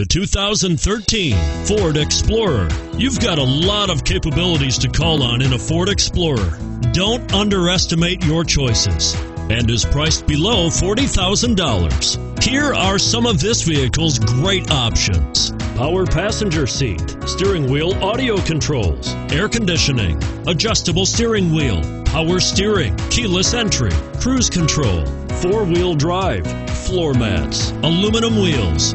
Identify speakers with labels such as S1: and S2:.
S1: The 2013 Ford Explorer. You've got a lot of capabilities to call on in a Ford Explorer. Don't underestimate your choices and is priced below $40,000. Here are some of this vehicle's great options. Power passenger seat, steering wheel audio controls, air conditioning, adjustable steering wheel, power steering, keyless entry, cruise control, four-wheel drive, floor mats, aluminum wheels.